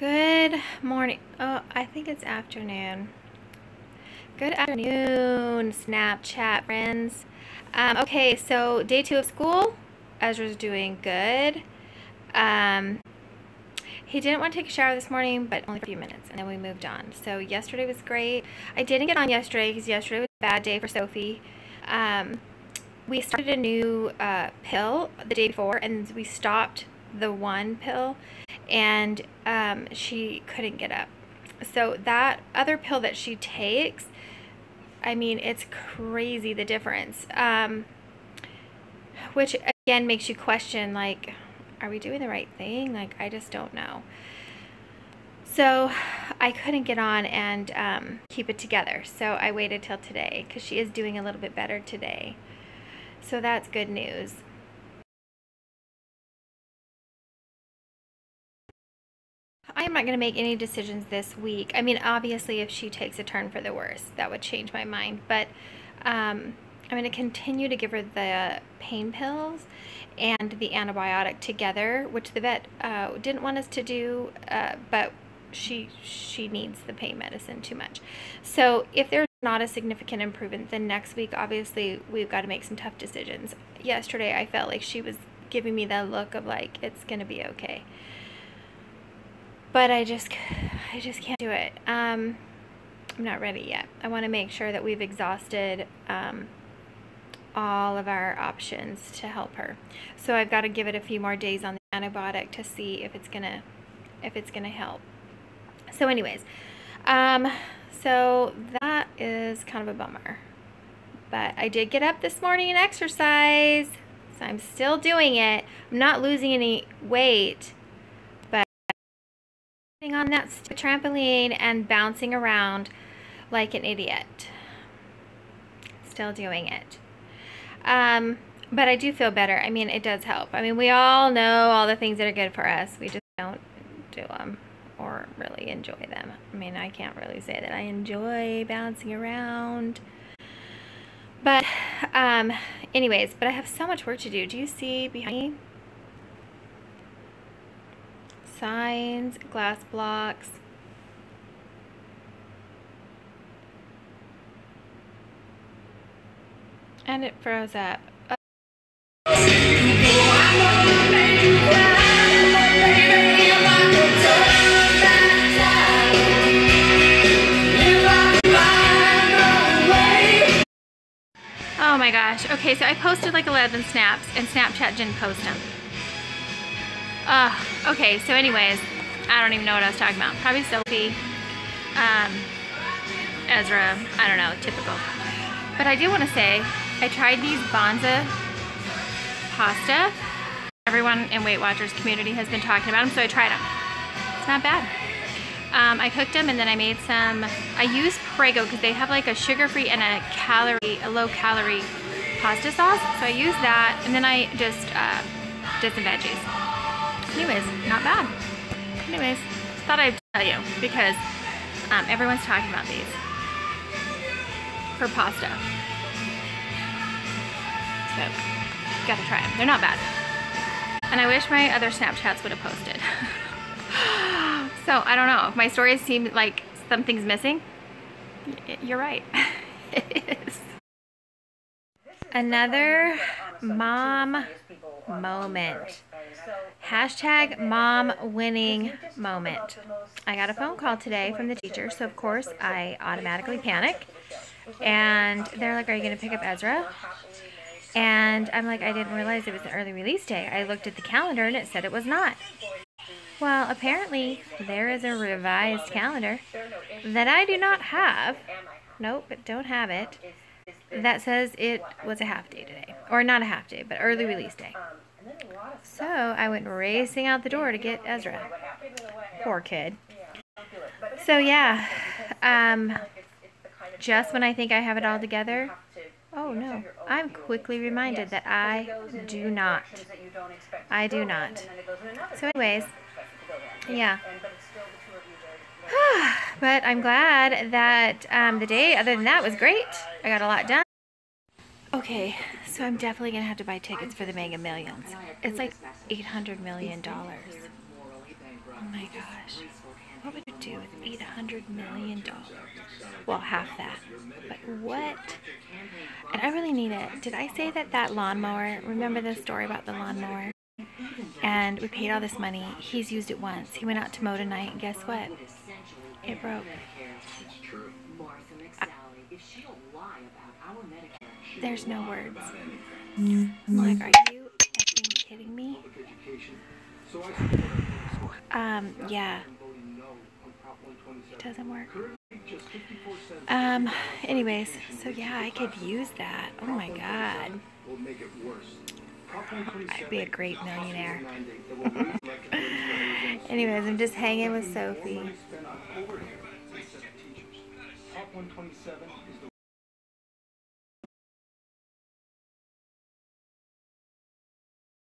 Good morning. Oh, I think it's afternoon. Good afternoon, Snapchat friends. Um, okay, so day two of school. Ezra's doing good. Um, he didn't want to take a shower this morning, but only for a few minutes, and then we moved on. So yesterday was great. I didn't get on yesterday because yesterday was a bad day for Sophie. Um, we started a new uh, pill the day before, and we stopped the one pill and um, she couldn't get up. So that other pill that she takes, I mean, it's crazy the difference. Um, which again makes you question, like, are we doing the right thing? Like, I just don't know. So I couldn't get on and um, keep it together. So I waited till today because she is doing a little bit better today. So that's good news. I am not going to make any decisions this week. I mean, obviously, if she takes a turn for the worse, that would change my mind. But um, I'm going to continue to give her the pain pills and the antibiotic together, which the vet uh, didn't want us to do, uh, but she she needs the pain medicine too much. So if there's not a significant improvement, then next week, obviously, we've got to make some tough decisions. Yesterday, I felt like she was giving me that look of like, it's going to be okay but I just I just can't do it. Um, I'm not ready yet. I want to make sure that we've exhausted um, all of our options to help her. So I've got to give it a few more days on the antibiotic to see if it's gonna if it's gonna help. So anyways, um, so that is kind of a bummer. But I did get up this morning and exercise. So I'm still doing it. I'm not losing any weight on that trampoline and bouncing around like an idiot. Still doing it. Um, but I do feel better. I mean, it does help. I mean, we all know all the things that are good for us. We just don't do them or really enjoy them. I mean, I can't really say that I enjoy bouncing around. But, um, anyways, but I have so much work to do. Do you see behind me? Signs, glass blocks. And it froze up. Oh my gosh. Okay, so I posted like 11 snaps and Snapchat didn't post them. Uh, okay, so anyways, I don't even know what I was talking about. Probably Sophie, um, Ezra, I don't know, typical. But I do want to say, I tried these Banza pasta. Everyone in Weight Watchers community has been talking about them, so I tried them. It's not bad. Um, I cooked them and then I made some, I used Prego because they have like a sugar-free and a calorie, a low-calorie pasta sauce. So I used that and then I just uh, did some veggies. Anyways, not bad. Anyways, thought I'd tell you because um, everyone's talking about these for pasta. So, gotta try them. They're not bad. And I wish my other Snapchats would have posted. so, I don't know. If my stories seem like something's missing, you're right. it is. Another mom moment. Hashtag mom winning moment. I got a phone call today from the teacher, so of course I automatically panic. And they're like, are you going to pick up Ezra? And I'm like, I didn't realize it was an early release day. I looked at the calendar and it said it was not. Well, apparently there is a revised calendar that I do not have. Nope, but don't have it. That says it was a half day today. Or not a half day, but early release day. So I went racing out the door to get Ezra. Poor kid. So yeah, um, just when I think I have it all together, oh no, I'm quickly reminded that I do not. I do not. So anyways, yeah. but I'm glad that um, the day, other than that, was great. I got a lot done. Okay, so I'm definitely to have to buy tickets for the Mega Millions. It's like $800 million. Oh my gosh. What would you do with $800 million? Well, half that. But what? And I really need it. Did I say that that lawnmower, remember the story about the lawnmower? And we paid all this money. He's used it once. He went out to mow tonight, and guess what? It broke. There's no words. I'm like, are you effing kidding me? Um, yeah. It doesn't work. Um, anyways, so yeah, I could use that. Oh my god. I'd be a great millionaire. anyways, I'm just hanging with Sophie.